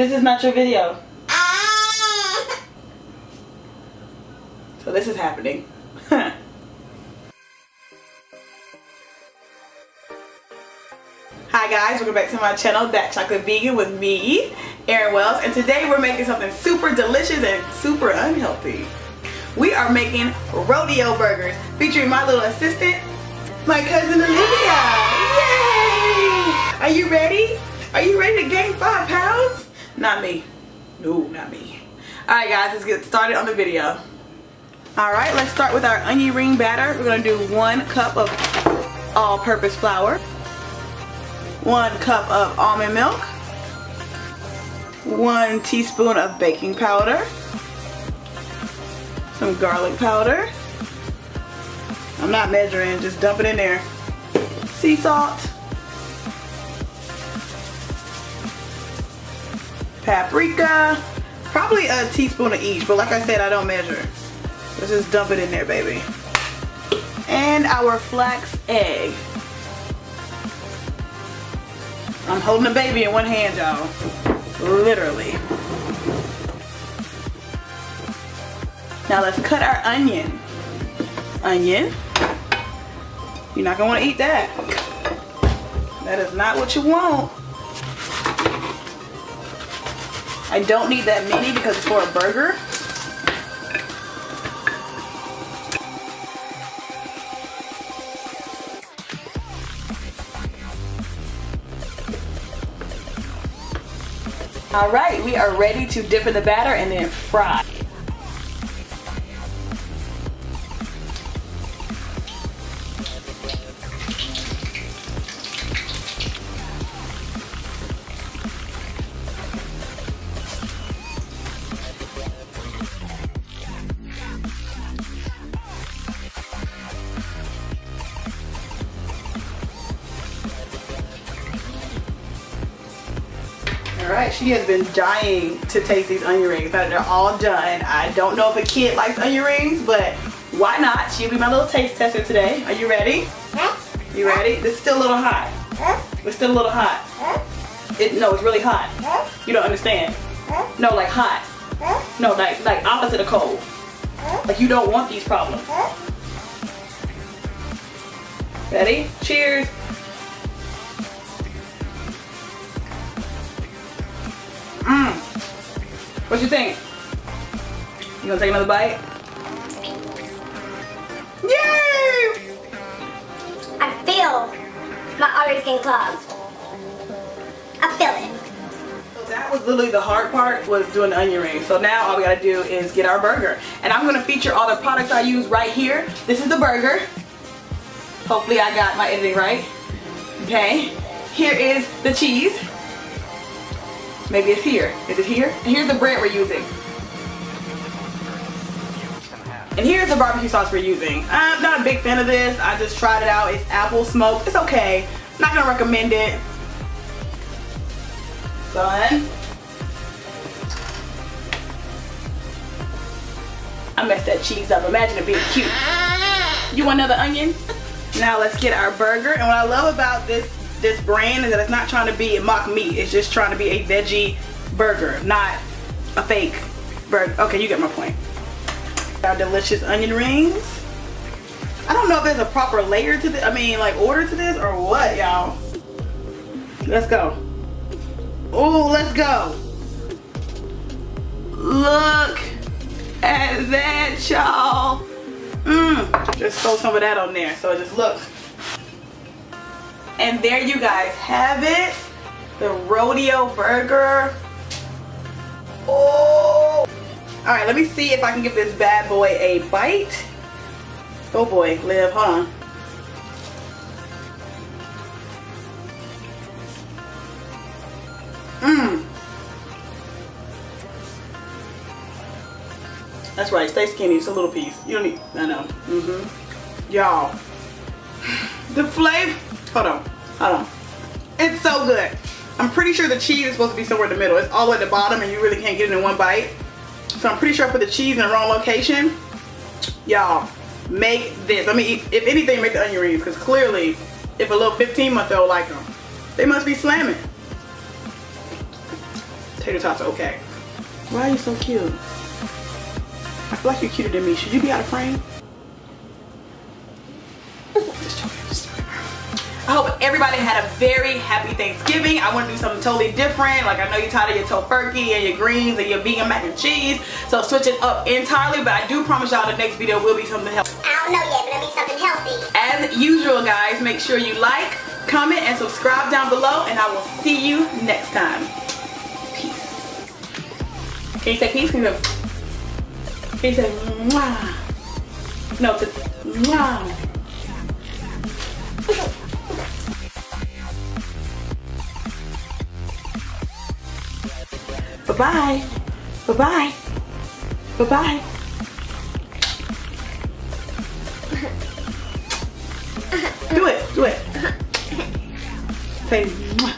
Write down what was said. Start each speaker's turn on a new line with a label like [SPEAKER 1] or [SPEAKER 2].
[SPEAKER 1] This is not your video. Ah. So this is happening. Hi guys, welcome back to my channel, That Chocolate Vegan with me, Erin Wells, and today we're making something super delicious and super unhealthy. We are making rodeo burgers featuring my little assistant, my cousin Olivia. Yay! Are you ready? Are you ready to gain five pounds? Not me. No, not me. Alright guys, let's get started on the video. Alright, let's start with our onion ring batter. We're going to do one cup of all-purpose flour, one cup of almond milk, one teaspoon of baking powder, some garlic powder. I'm not measuring, just dump it in there. Sea salt, paprika, probably a teaspoon of each, but like I said, I don't measure. Let's just dump it in there, baby. And our flax egg. I'm holding a baby in one hand, y'all. Literally. Now let's cut our onion. Onion. You're not gonna wanna eat that. That is not what you want. I don't need that many because it's for a burger. All right, we are ready to dip in the batter and then fry. Alright, she has been dying to taste these onion rings. Now they're all done. I don't know if a kid likes onion rings, but why not? She'll be my little taste tester today. Are you ready? You ready? This is still a little hot. It's still a little hot. It no, it's really hot. You don't understand. No, like hot. No, like like opposite of cold. Like you don't want these problems. Ready? Cheers. Mmm. What you think? You gonna take another bite? Yay!
[SPEAKER 2] I feel my arteries getting clogged. I feel it.
[SPEAKER 1] So that was literally the hard part was doing the onion ring. So now all we gotta do is get our burger. And I'm gonna feature all the products I use right here. This is the burger. Hopefully I got my editing right. Okay. Here is the cheese. Maybe it's here. Is it here? And here's the bread we're using. And here's the barbecue sauce we're using. I'm not a big fan of this. I just tried it out. It's apple smoked. It's okay. Not gonna recommend it. Done. I messed that cheese up. Imagine it being cute. You want another onion? Now let's get our burger. And what I love about this this brand and that it's not trying to be a mock meat. It's just trying to be a veggie burger, not a fake burger. Okay, you get my point. Our delicious onion rings. I don't know if there's a proper layer to this. I mean, like order to this or what, y'all. Let's go. Oh, let's go. Look at that, y'all. Mmm. Just throw some of that on there. So it just look. And there you guys have it. The rodeo burger. Oh. All right, let me see if I can give this bad boy a bite. Oh boy, Liv, hold on. Mmm. That's right, stay skinny, it's a little piece. You don't need, I know. Mm-hmm. Y'all, the flavor, hold on, hold on. It's so good. I'm pretty sure the cheese is supposed to be somewhere in the middle. It's all at the bottom and you really can't get it in one bite. So I'm pretty sure I put the cheese in the wrong location. Y'all, make this. I mean, if anything, make the onion rings because clearly, if a little 15 month old like them, they must be slamming. Tater tots are okay. Why are you so cute? I feel like you're cuter than me. Should you be out of frame? I hope everybody had a very happy Thanksgiving. I want to do something totally different. Like I know you're tired of your tofurkey and your greens and your vegan mac and cheese. So switch it up entirely. But I do promise y'all the next video will be something healthy.
[SPEAKER 2] I don't know yet, but it'll be something healthy.
[SPEAKER 1] As usual, guys, make sure you like, comment, and subscribe down below. And I will see you next time. Peace. Can you say peace? Can you, can you say mwah? No, mwah. Bye-bye. Bye-bye. Bye-bye. Do it. Do it. Say.